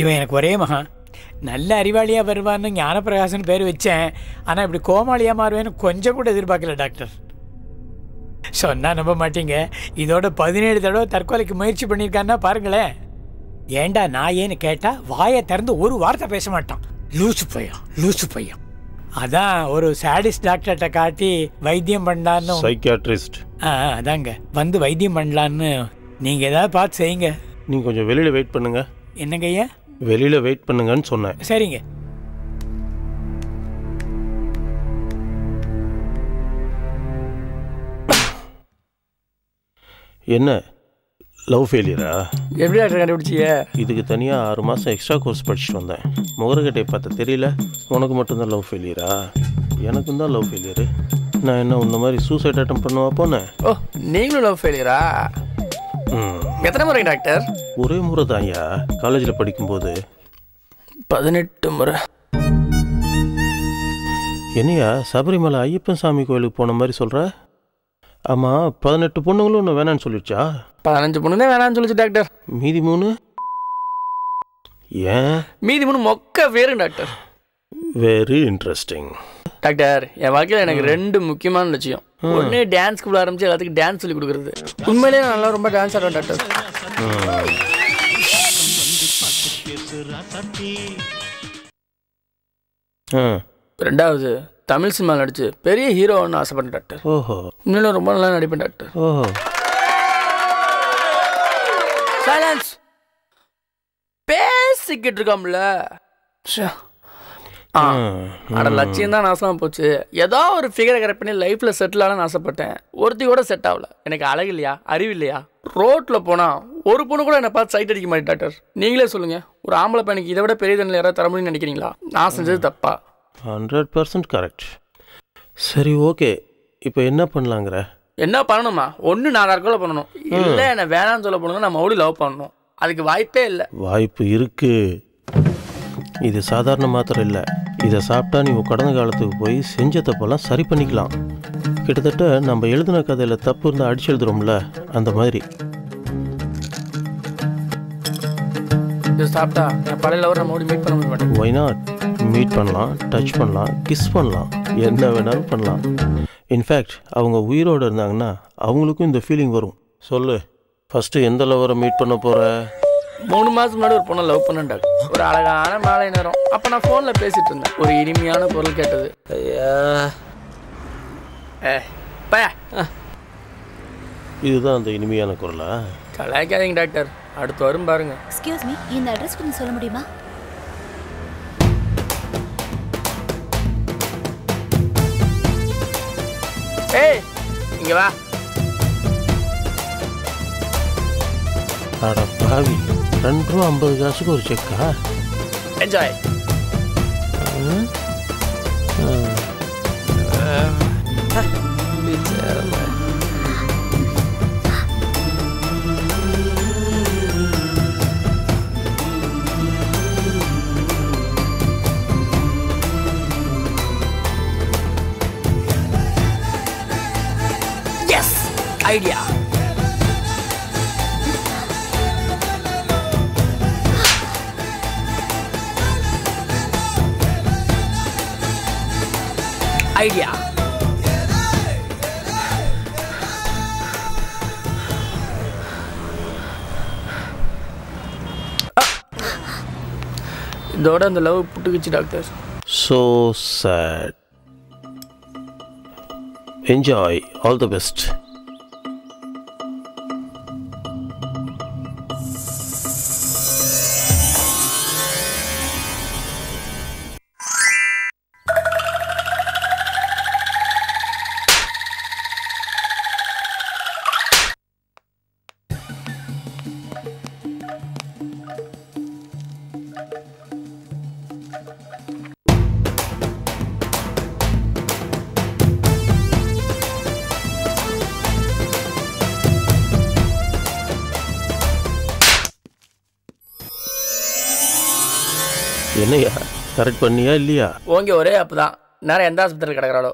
இவன் எனக்கு ஒரே மகன். நல்ல அறிவாளியாக வருவான்னு ஞானப்பிரகாசன் பேர் வச்சேன். ஆனால் இப்படி கோமாளியாக மாறுவேன்னு கொஞ்சம் கூட எதிர்பார்க்கல டாக்டர். சொன்னா நம்ப மாட்டீங்க. இதோட பதினேழு தடவை தற்கொலைக்கு முயற்சி பண்ணியிருக்கான்னா பாருங்களேன். ஏண்டா நான் ஏன்னு கேட்டா வாயை திறந்து ஒரு வார்த்தை பேச மாட்டான். லூசு பையன் லூசு பையன். அதான் ஒரு சாடிஸ் டாக்டர்கிட்ட காட்டி வைத்தியம் பண்ணலான்னு சைக்கியாட்ரிஸ்ட் ஆ அதாங்க. வந்து வைத்தியம் பண்ணலான்னு நீங்கள் ஏதாவது பார்த்து செய்யுங்க. நீங்கள் கொஞ்சம் வெளியில் வெயிட் பண்ணுங்க. என்னங்க ஐயா? வெளியில் வெயிட் பண்ணுங்கன்னு சொன்னேன். சரிங்க. என்ன? லவ் ஃபெயிலியரா எப்படி டாக்டர் கண்டுபிடிச்சிய? இதுக்கு தனியாக ஆறு மாதம் எக்ஸ்ட்ரா கோர்ஸ் படிச்சுட்டு வந்தேன். முகரக்கட்டையை பார்த்த தெரியல உனக்கு மட்டும்தான் லவ் ஃபெயிலியரா எனக்கும் தான் லவ் ஃபெயிலியரு நான் என்ன இந்த மாதிரி சூசைட் அட்டம் பண்ணுவா போனேன்? ஓ நீங்களும் லவ் ஃபெயிலியரா ம். எத்தனை முறை டாக்டர் ஒரே முறை தான் ஐயா காலேஜில் படிக்கும்போது. பதினெட்டு முறை. என்னையா சபரிமலை ஐயப்பன் சாமி கோயிலுக்கு போன மாதிரி சொல்கிற ஆமாம் பதினெட்டு பொண்ணுங்களும் ஒன்று வேணான்னு சொல்லிடுச்சா? பதினஞ்சு பொண்ணு தான் வேணாம்னு சொல்லிச்சு டாக்டர். மீதி மூணு? ஏன்? மீதி மூணு மொக்க வேறுங்க டாக்டர். வெரி இன்ட்ரெஸ்டிங் டாக்டர் என் வாழ்க்கையில் எனக்கு ரெண்டு முக்கியமான லட்சியம். ஒன்று டான்ஸ் ஸ்கூல் ஆரம்பிச்சு எல்லாத்துக்கும் டான்ஸ் சொல்லி கொடுக்குறது. உண்மையிலேயே நான் நல்லா ரொம்ப டான்ஸ் ஆடுவேன் டாக்டர். ரெண்டாவது தமிழ் சினிமா நடிச்சு பெரிய ஹீரோன்னு ஆசைப்பட்டேன் டாக்டர் ஓஹோ. இன்னும் ரொம்ப நல்லா நடிப்பேன் டாக்டர் ஓஹோ. சைலன்ஸ் பேசிக்கிட்டு இருக்கோம்ல. ச்சே. ஆ அட லட்சியம் தான் நாசமாக போச்சு. ஏதோ ஒரு ஃபிகரை கரெக்ட் பண்ணி லைஃப்பில் செட்டில் ஆகணும்னு ஆசைப்பட்டேன். ஒருத்தி கூட செட் ஆகல. எனக்கு அழகு இல்லையா? அறிவு இல்லையா? ரோட்டில் போனால் ஒரு பொண்ணு கூட என்னை பார்த்து சைட் அடிக்க மாட்டேன் டாக்டர் நீங்களே சொல்லுங்கள் ஒரு ஆம்பளை பையனுக்கு இதை விட பெரிய தண்ணில் யாராவது தர முடியும்னு நினைக்கிறீங்களா? நான் செஞ்சது தப்பா? ஹண்ட்ரட் பர்சன்ட் கரெக்ட் சரி ஓகே இப்போ என்ன பண்ணலாங்கிற? என்ன பண்ணணுமா ஒன்று நான் தற்கொலை பண்ணணும். இல்லை என்னை வேணாம்னு சொல்ல போனது நான் மறுபடியும் லவ் பண்ணணும். அதுக்கு வாய்ப்பே இல்லை. வாய்ப்பு இருக்கு. இது சாதாரண மாத்திரம் இல்லை. இதை சாப்பிட்டா நீ கடந்த காலத்துக்கு போய் செஞ்ச தப்பெல்லாம் சரி பண்ணிக்கலாம். கிட்டத்தட்ட நம்ம எழுதின கதையில் தப்பு இருந்தால் அடிச்சு எழுதுறோம்ல அந்த மாதிரி. இது சாப்பிட்டா என் பழைய லவர் நம்ம மறுபடியும் மீட் பண்ண முடிய மாட்டேன் ஒய் நாட் மீட் பண்ணலாம் டச் பண்ணலாம் கிஸ் பண்ணலாம் என்ன வேணாலும் பண்ணலாம். இன்ஃபேக்ட் அவங்க உயிரோடு இருந்தாங்கன்னா அவங்களுக்கும் இந்த ஃபீலிங் வரும். சொல்லு ஃபஸ்ட்டு எந்த லவரை மீட் பண்ண போகிற மூணு மாதத்துக்கு முன்னாடி ஒரு பொண்ணை லவ் பண்ணேன் டாக்டர் ஒரு அழகான மாலை நேரம் அப்போ நான் ஃபோனில் பேசிட்டு இருந்தேன். ஒரு இனிமையான குரல் கேட்டது. ஐயா. ஏ பயா. இதுதான் அந்த இனிமையான குரலா? கலாய்க்காதீங்க டாக்டர். அடுத்து வரும் பாருங்க. எக்ஸ்கியூஸ் மீ இந்த அட்ரஸ் கொஞ்சம் சொல்ல முடியுமா? ஏய் இங்க வா. அட பாவி. ரெண்டு ரூபா ஐம்பது காசுக்கு ஒரு செக்கா என்ஜாய் ஐடியா ஐடியா இதோட அந்த love புட்டுக்குச்சு doctor so sad enjoy all the best என்னையா? கரெக்ட் பண்ணியா இல்லையா? ஓங்க ஒரே அப்பு தான் நேரம் எந்த ஆஸ்பத்திரியில் கிடக்குறாளோ?